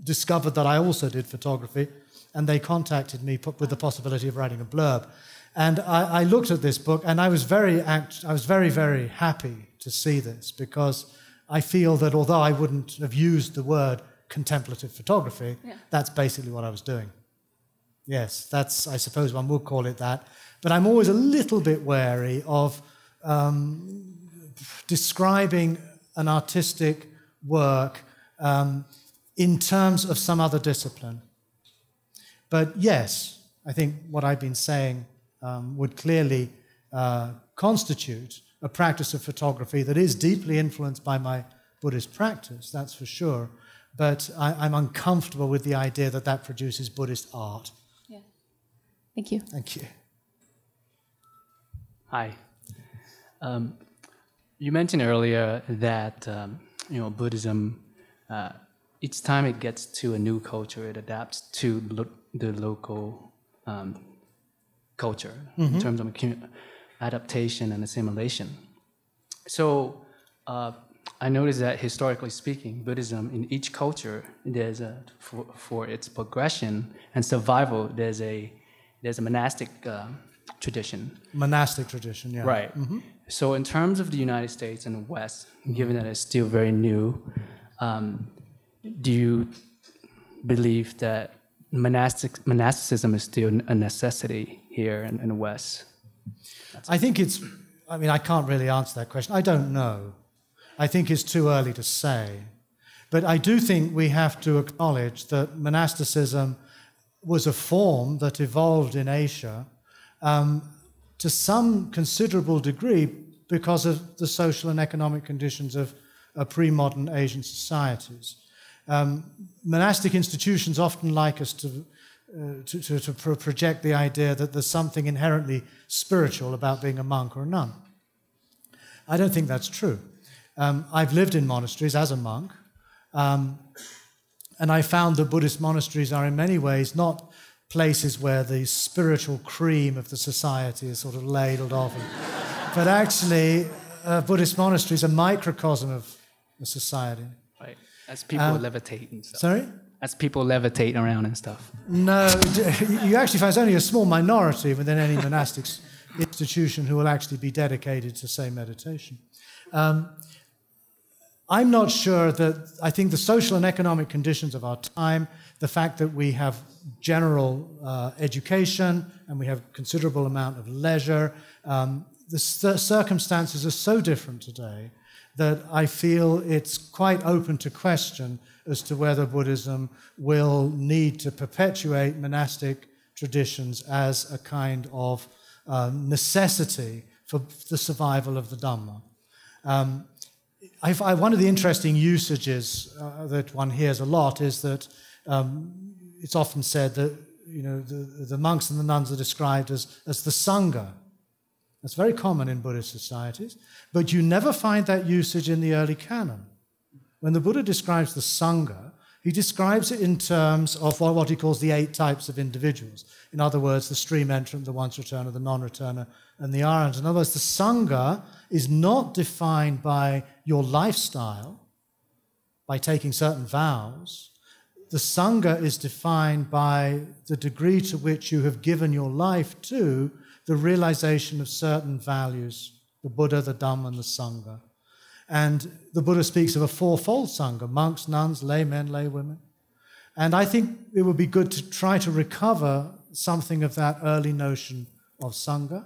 discovered that I also did photography, and they contacted me with the possibility of writing a blurb. And I, I, looked at this book and I was very, act, I was very, very happy to see this because I feel that although I wouldn't have used the word contemplative photography, yeah. that's basically what I was doing. Yes, that's, I suppose one would call it that. But I'm always a little bit wary of um, describing an artistic work um, in terms of some other discipline. But yes, I think what I've been saying um, would clearly uh, constitute a practice of photography that is deeply influenced by my Buddhist practice, that's for sure. But I, am uncomfortable with the idea that that produces Buddhist art. Yeah. Thank you. Thank you. Hi. Um, you mentioned earlier that um, you know Buddhism. Uh, each time it gets to a new culture, it adapts to lo- the local um, culture mm-hmm. in terms of adaptation and assimilation. So uh, I noticed that historically speaking, Buddhism in each culture, there's a for, for its progression and survival. There's a there's a monastic uh, tradition. Monastic tradition, yeah. Right. Mm-hmm. So in terms of the United States and the West, given that it's still very new, um, do you believe that monastic monasticism is still a necessity here in, in the West? I think it's. I mean, I can't really answer that question. I don't know. I think it's too early to say. But I do think we have to acknowledge that monasticism was a form that evolved in Asia um, to some considerable degree because of the social and economic conditions of uh, pre modern Asian societies. Um, monastic institutions often like us to, uh, to, to, to pro- project the idea that there's something inherently spiritual about being a monk or a nun. I don't think that's true. Um, I've lived in monasteries as a monk, um, and I found that Buddhist monasteries are in many ways not places where the spiritual cream of the society is sort of ladled off, [LAUGHS] but actually, uh, Buddhist monasteries are a microcosm of the society. Right, as people um, levitate and. Sorry? As people levitate around and stuff. No, [LAUGHS] you actually find it's only a small minority within any monastic [LAUGHS] institution who will actually be dedicated to, say, meditation. Um, I'm not sure that, I think the social and economic conditions of our time, the fact that we have general uh, education and we have considerable amount of leisure, um, the circumstances are so different today that I feel it's quite open to question as to whether Buddhism will need to perpetuate monastic traditions as a kind of uh, necessity for the survival of the Dhamma. Um, I, I, one of the interesting usages uh, that one hears a lot is that um, it's often said that you know the, the monks and the nuns are described as, as the sangha. That's very common in Buddhist societies, but you never find that usage in the early canon. When the Buddha describes the sangha, he describes it in terms of what he calls the eight types of individuals. In other words, the stream entrant, the once returner, the non returner, and the arahant. In other words, the sangha is not defined by your lifestyle, by taking certain vows. The sangha is defined by the degree to which you have given your life to the realization of certain values the Buddha, the Dhamma, and the Sangha. And the Buddha speaks of a fourfold Sangha monks, nuns, laymen, laywomen. And I think it would be good to try to recover something of that early notion of Sangha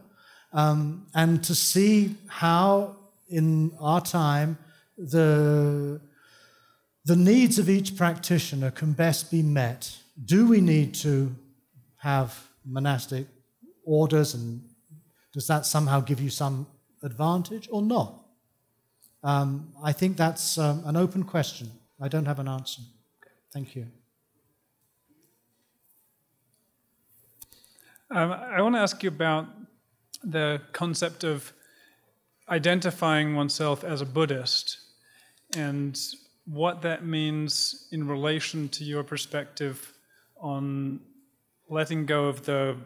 um, and to see how, in our time, the, the needs of each practitioner can best be met. Do we need to have monastic orders, and does that somehow give you some advantage or not? Um, I think that's um, an open question. I don't have an answer. Thank you. Um, I want to ask you about the concept of identifying oneself as a Buddhist and what that means in relation to your perspective on letting go of the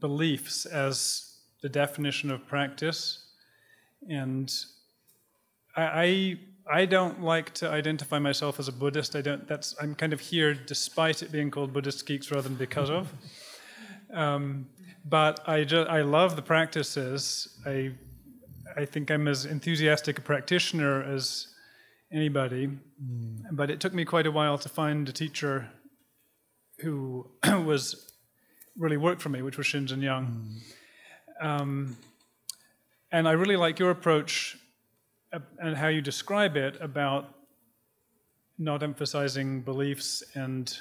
beliefs as the definition of practice and I, I don't like to identify myself as a Buddhist. I don't. That's I'm kind of here despite it being called Buddhist Geeks rather than because of. [LAUGHS] Um, but I just I love the practices. I I think I'm as enthusiastic a practitioner as anybody. Mm. But it took me quite a while to find a teacher who [CLEARS THROAT] was really worked for me, which was Shinzen Young. Mm. Um, and I really like your approach and how you describe it about not emphasizing beliefs and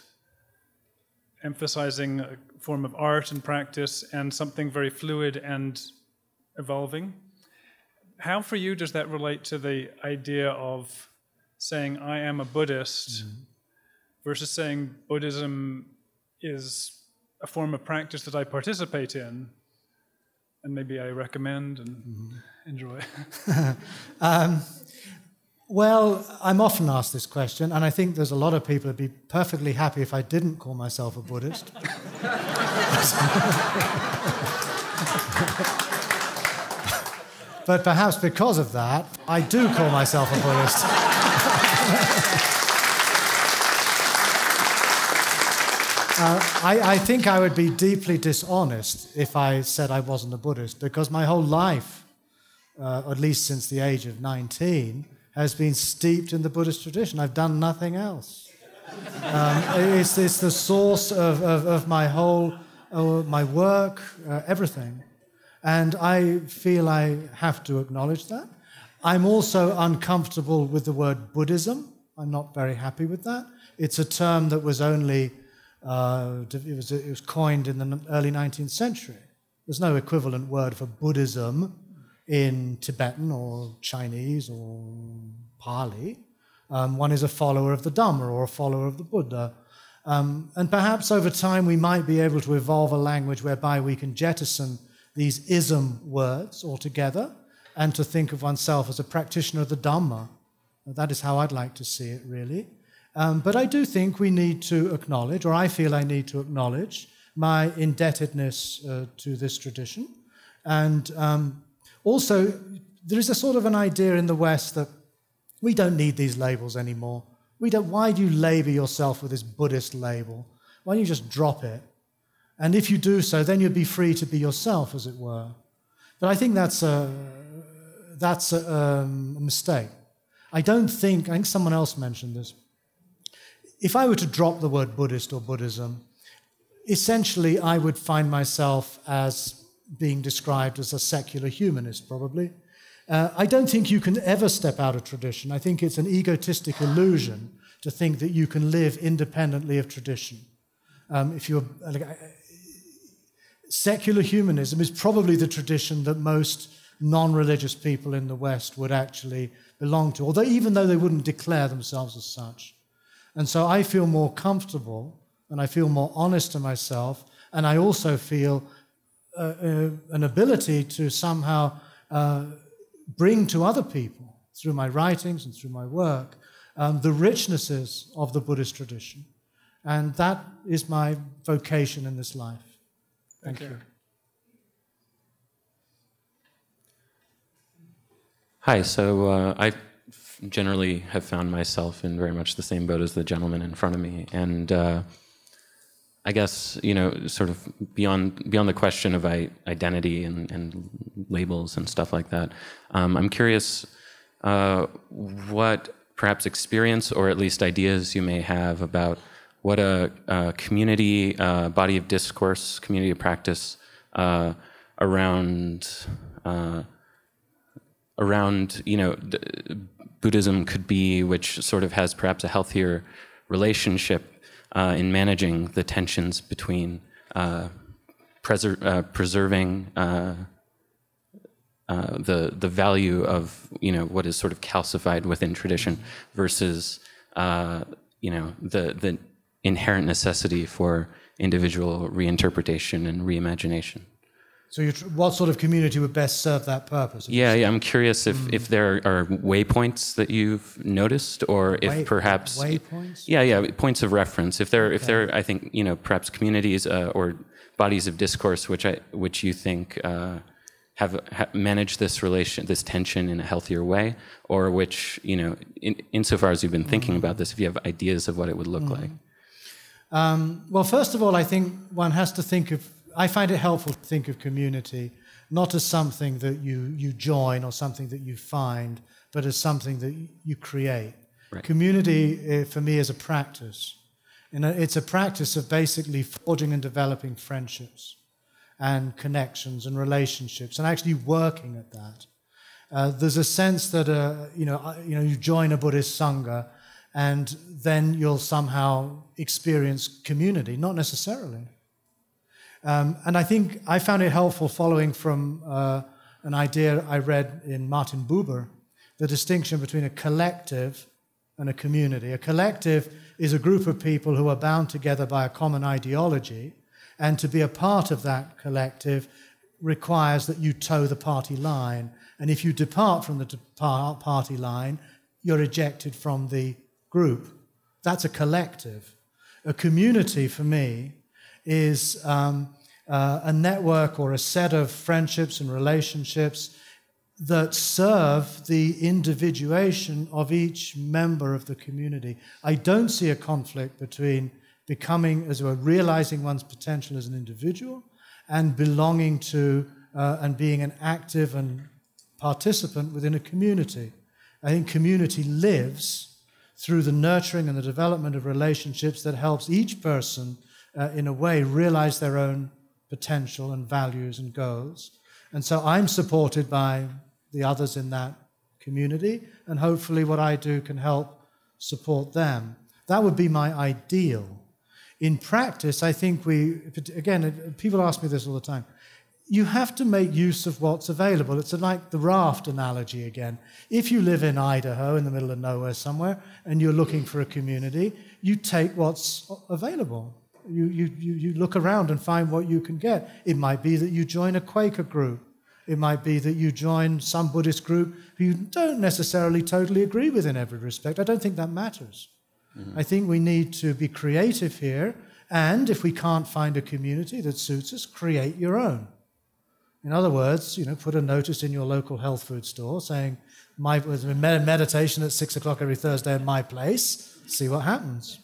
emphasizing a form of art and practice and something very fluid and evolving. How, for you, does that relate to the idea of saying, I am a Buddhist, mm-hmm. versus saying Buddhism is a form of practice that I participate in, and maybe I recommend and enjoy. [LAUGHS] Um, well, I'm often asked this question, and I think there's a lot of people who'd be perfectly happy if I didn't call myself a Buddhist. but perhaps because of that, I do call myself a Buddhist. [LAUGHS] Uh, I, I think I would be deeply dishonest if I said I wasn't a Buddhist because my whole life, uh, at least since the age of 19, has been steeped in the Buddhist tradition. I've done nothing else. Um, it's, it's the source of, of, of my whole, uh, my work, uh, everything. And I feel I have to acknowledge that. I'm also uncomfortable with the word Buddhism. I'm not very happy with that. It's a term that was only uh, it, was, it was coined in the early 19th century. There's no equivalent word for Buddhism in Tibetan or Chinese or Pali. Um, one is a follower of the Dhamma or a follower of the Buddha. Um, and perhaps over time we might be able to evolve a language whereby we can jettison these ism words altogether and to think of oneself as a practitioner of the Dhamma. That is how I'd like to see it, really. Um, but I do think we need to acknowledge, or I feel I need to acknowledge, my indebtedness uh, to this tradition. And um, also, there is a sort of an idea in the West that we don't need these labels anymore. We don't, why do you label yourself with this Buddhist label? Why don't you just drop it? And if you do so, then you'd be free to be yourself, as it were. But I think that's a, that's a, um, a mistake. I don't think, I think someone else mentioned this if I were to drop the word Buddhist or Buddhism, essentially I would find myself as being described as a secular humanist, probably. Uh, I don't think you can ever step out of tradition. I think it's an egotistic illusion to think that you can live independently of tradition. Um, if you're like, secular humanism is probably the tradition that most non-religious people in the West would actually belong to, although even though they wouldn't declare themselves as such. And so I feel more comfortable and I feel more honest to myself. And I also feel an ability to somehow uh, bring to other people through my writings and through my work um, the richnesses of the Buddhist tradition. And that is my vocation in this life. Thank okay. you. Hi, so uh, I generally have found myself in very much the same boat as the gentleman in front of me. And uh, I guess, you know, sort of beyond, beyond the question of identity and, and labels and stuff like that, um, I'm curious uh, what perhaps experience or at least ideas you may have about what a, a community, uh, body of discourse, community of practice uh, around uh, around you know Buddhism could be, which sort of has perhaps a healthier relationship uh, in managing the tensions between uh, preser uh, preserving uh, the the value of you know what is sort of calcified within tradition versus you know the the inherent necessity for individual reinterpretation and reimagination. So, what sort of community would best serve that purpose? Yeah, yeah. I'm curious if, mm. if there are waypoints that you've noticed, or if Way, perhaps waypoints. Yeah, yeah, points of reference. If there, okay. if there, I think you know, perhaps communities uh, or bodies of discourse which I which you think uh, have, have, managed this relation, this tension in a healthier way, or which you know, in, insofar as you've been thinking mm. about this, if you have ideas of what it would look mm. like. Um, well, first of all, I think one has to think of I find it helpful to think of community not as something that you, you join or something that you find, but as something that you create. Right. Community, eh, for me, is a practice. And it's a practice of basically forging and developing friendships and connections and relationships and actually working at that. Uh, there's a sense that uh, you, know, you know, you join a Buddhist Sangha and then you'll somehow experience community. Not necessarily. Um, and I think I found it helpful following from uh, an idea I read in Martin Buber the distinction between a collective and a community. A collective is a group of people who are bound together by a common ideology, and to be a part of that collective requires that you toe the party line. And if you depart from the party line, you're ejected from the group. That's a collective. A community, for me, is um, uh, a network or a set of friendships and relationships that serve the individuation of each member of the community. I don't see a conflict between becoming, as well, realizing one's potential as an individual and belonging to uh, and being an active and participant within a community. I think community lives through the nurturing and the development of relationships that helps each person, uh, in a way, realize their own potential and values and goals. And so I'm supported by the others in that community, and hopefully what I do can help support them. That would be my ideal. In practice, I think we, again, people ask me this all the time. You have to make use of what's available. It's like the raft analogy again. If you live in Idaho, in the middle of nowhere somewhere, and you're looking for a community, you take what's available. You, you, you look around and find what you can get. It might be that you join a Quaker group it might be that you join some Buddhist group who you don't necessarily totally agree with in every respect. I don't think that matters. Mm-hmm. I think we need to be creative here, and if we can't find a community that suits us, create your own. In other words, you know, put a notice in your local health food store saying, "My meditation at six o'clock every Thursday at my place." See what happens.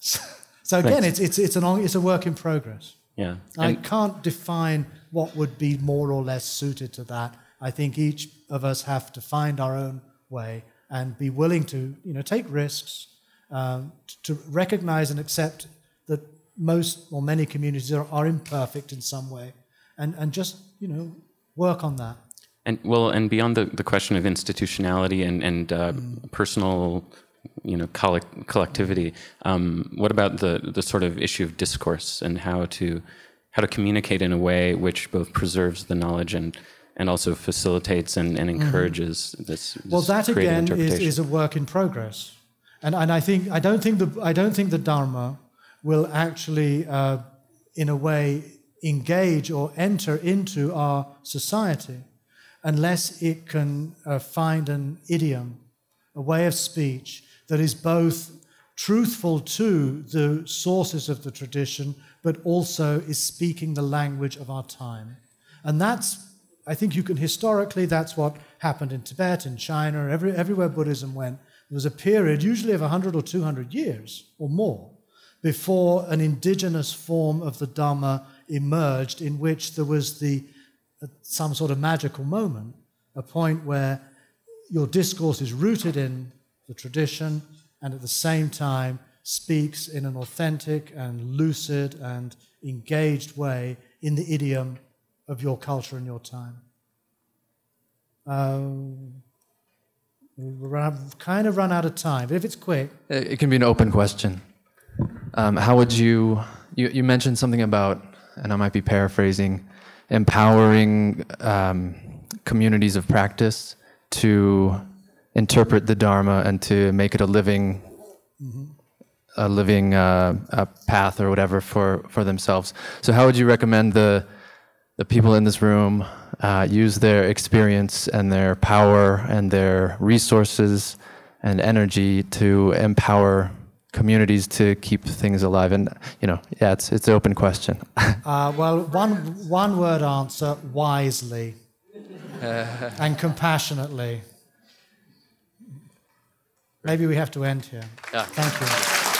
[LAUGHS] So again, it's it's it's an it's a work in progress. Yeah, I can't define what would be more or less suited to that. I think each of us have to find our own way and be willing to, you know, take risks, um, to recognize and accept that most or many communities are, are imperfect in some way, and, and just, you know, work on that. And well, and beyond the, the question of institutionality and, and uh, mm. personal, you know, collectivity, um, what about the, the sort of issue of discourse and how to how to communicate in a way which both preserves the knowledge and and also facilitates and, and mm-hmm. encourages mm-hmm. this, this, Well, that again is, is a work in progress, and and I think I don't think the I don't think the Dharma will actually, uh, in a way, engage or enter into our society unless it can uh, find an idiom, a way of speech that is both truthful to the sources of the tradition but also is speaking the language of our time. And that's, I think you can historically, that's what happened in Tibet, in China, every, everywhere Buddhism went. There was a period, usually of 100 or 200 years or more, before an indigenous form of the Dhamma emerged in which there was the, uh, some sort of magical moment, a point where your discourse is rooted in the tradition and at the same time speaks in an authentic and lucid and engaged way in the idiom of your culture and your time. Um, we've kind of run out of time, but if it's quick. It can be an open question. Um, how would you, you, you, mentioned something about, and I might be paraphrasing, empowering um, communities of practice to interpret the Dharma and to make it a living mm-hmm a living uh, a path or whatever for, for themselves. So, how would you recommend the the people in this room uh, use their experience and their power and their resources and energy to empower communities to keep things alive? And you know, yeah, it's it's an open question. [LAUGHS] uh, well, one one word answer: wisely [LAUGHS] and compassionately. Maybe we have to end here. Yeah. Thank you.